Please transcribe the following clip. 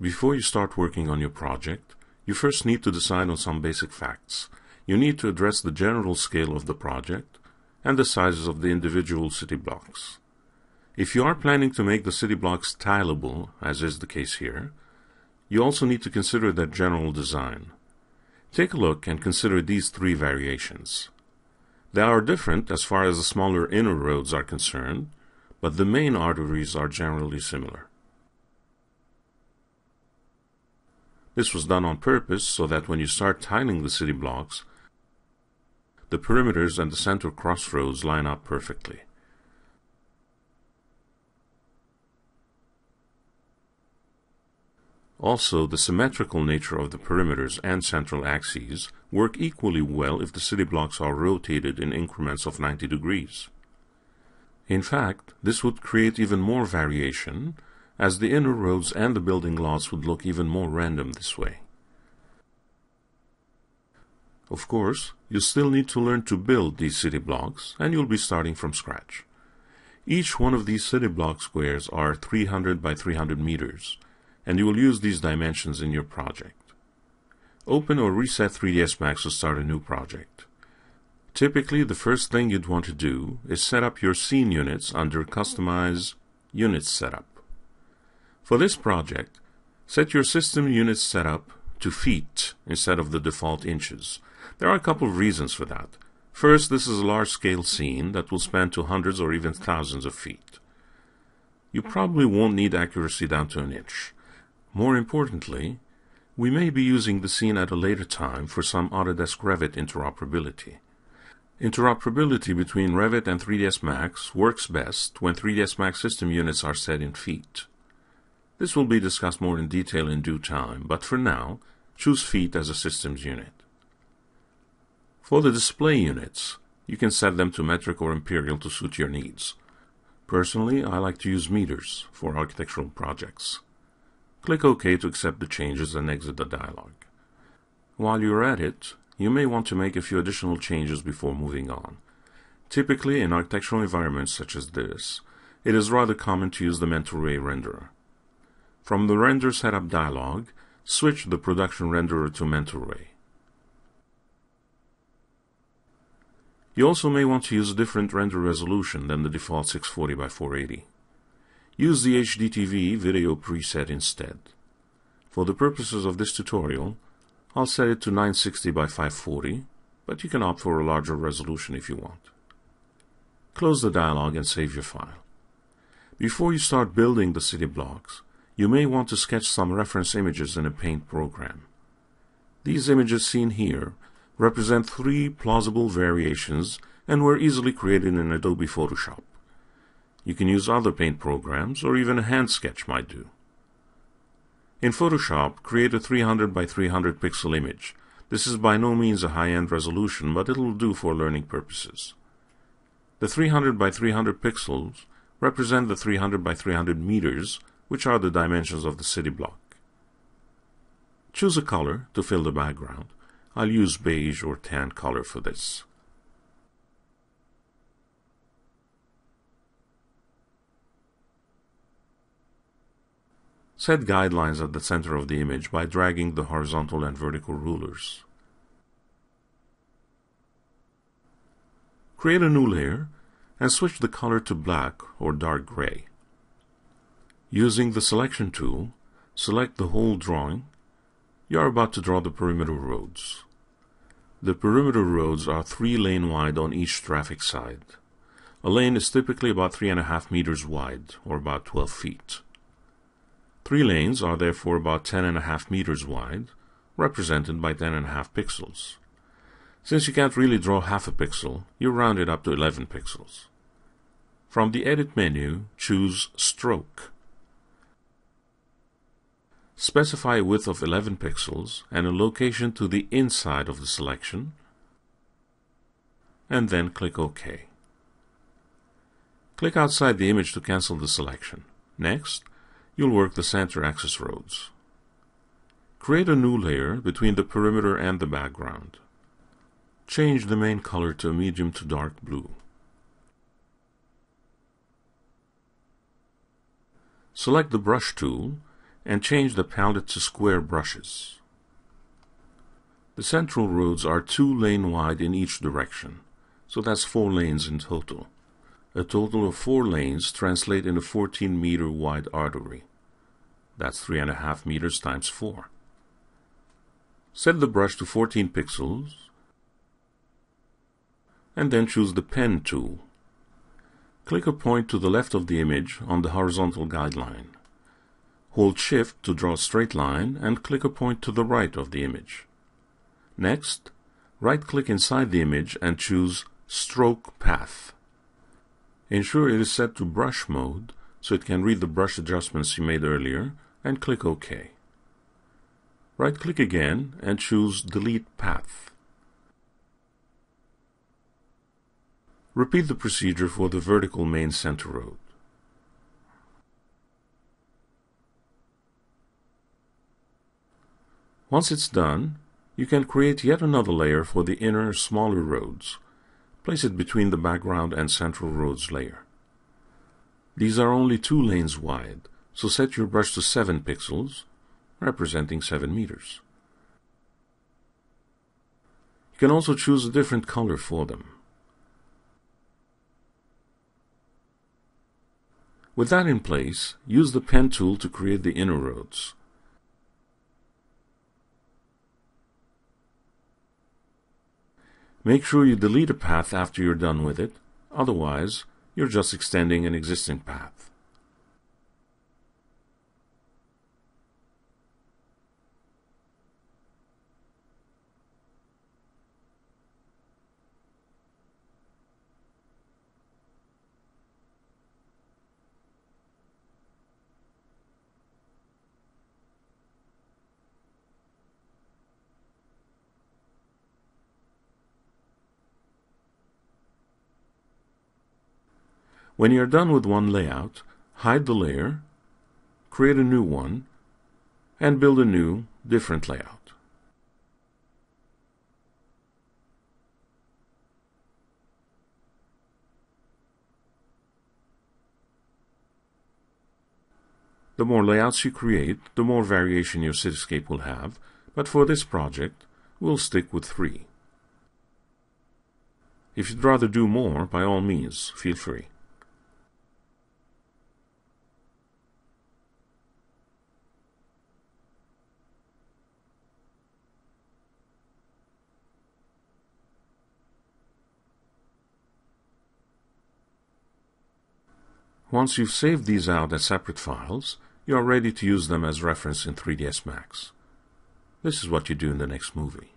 Before you start working on your project, you first need to decide on some basic facts. You need to address the general scale of the project and the sizes of the individual city blocks. If you are planning to make the city blocks tileable, as is the case here, you also need to consider their general design. Take a look and consider these three variations. They are different as far as the smaller inner roads are concerned, but the main arteries are generally similar. This was done on purpose so that when you start tiling the city blocks, the perimeters and the center crossroads line up perfectly. Also, the symmetrical nature of the perimeters and central axes work equally well if the city blocks are rotated in increments of 90 degrees. In fact, this would create even more variation, as the inner roads and the building lots would look even more random this way. Of course, you still need to learn to build these city blocks, and you'll be starting from scratch. Each one of these city block squares are 300 by 300 meters, and you will use these dimensions in your project. Open or reset 3ds Max to start a new project. Typically, the first thing you'd want to do is set up your scene units under Customize Units Setup. For this project, set your system unit setup to feet instead of the default inches. There are a couple of reasons for that. First, this is a large-scale scene that will span to hundreds or even thousands of feet. You probably won't need accuracy down to an inch. More importantly, we may be using the scene at a later time for some Autodesk Revit interoperability. Interoperability between Revit and 3ds Max works best when 3ds Max system units are set in feet. This will be discussed more in detail in due time, but for now, choose feet as a systems unit. For the display units, you can set them to metric or imperial to suit your needs. Personally, I like to use meters for architectural projects. Click OK to accept the changes and exit the dialog. While you're at it, you may want to make a few additional changes before moving on. Typically, in architectural environments such as this, it is rather common to use the Mental Ray renderer. From the Render Setup dialog, switch the production renderer to Mental Ray. You also may want to use a different render resolution than the default 640 by 480. Use the HDTV video preset instead. For the purposes of this tutorial, I'll set it to 960 by 540, but you can opt for a larger resolution if you want. Close the dialog and save your file. Before you start building the city blocks, you may want to sketch some reference images in a paint program. These images seen here represent three plausible variations and were easily created in Adobe Photoshop. You can use other paint programs, or even a hand sketch might do. In Photoshop, create a 300 by 300 pixel image. This is by no means a high-end resolution, but it'll do for learning purposes. The 300 by 300 pixels represent the 300 by 300 meters, which are the dimensions of the city block. Choose a color to fill the background. I'll use beige or tan color for this. Set guidelines at the center of the image by dragging the horizontal and vertical rulers. Create a new layer and switch the color to black or dark gray. Using the selection tool, select the whole drawing. You are about to draw the perimeter roads. The perimeter roads are three lane wide on each traffic side. A lane is typically about three and a half meters wide, or about 12 feet. Three lanes are therefore about 10.5 meters wide, represented by 10.5 pixels. Since you can't really draw half a pixel, you round it up to 11 pixels. From the Edit menu, choose Stroke. Specify a width of 11 pixels and a location to the inside of the selection, and then click OK. Click outside the image to cancel the selection. Next, you'll work the center axis roads. Create a new layer between the perimeter and the background. Change the main color to a medium to dark blue. Select the brush tool and change the palette to square brushes. The central roads are two lane wide in each direction, so that's four lanes in total. A total of four lanes translate in a 14 meter wide artery. That's 3.5 meters times 4. Set the brush to 14 pixels and then choose the Pen tool. Click a point to the left of the image on the horizontal guideline. Hold Shift to draw a straight line and click a point to the right of the image. Next, right-click inside the image and choose Stroke Path. Ensure it is set to brush mode so it can read the brush adjustments you made earlier and click OK. Right-click again and choose Delete Path. Repeat the procedure for the vertical main center road. Once it's done, you can create yet another layer for the inner, smaller roads. Place it between the background and central roads layer. These are only two lanes wide, so set your brush to 7 pixels, representing 7 meters. You can also choose a different color for them. With that in place, use the pen tool to create the inner roads. Make sure you delete a path after you're done with it, otherwise you're just extending an existing path. When you're done with one layout, hide the layer, create a new one, and build a new, different layout. The more layouts you create, the more variation your cityscape will have, but for this project, we'll stick with three. If you'd rather do more, by all means, feel free. Once you've saved these out as separate files, you are ready to use them as reference in 3ds Max. This is what you do in the next movie.